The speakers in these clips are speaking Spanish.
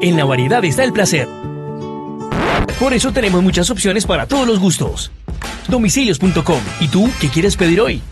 En la variedad está el placer. Por eso tenemos muchas opciones para todos los gustos. Domicilios.com. ¿Y tú qué quieres pedir hoy?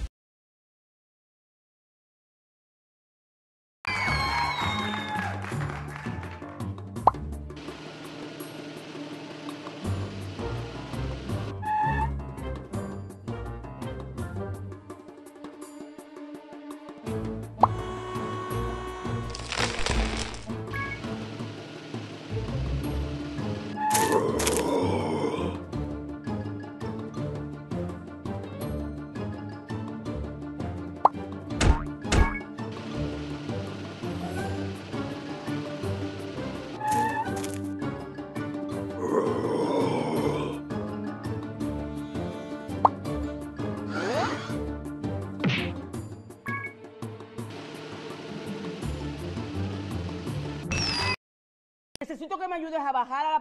Necesito que me ayudes a bajar a la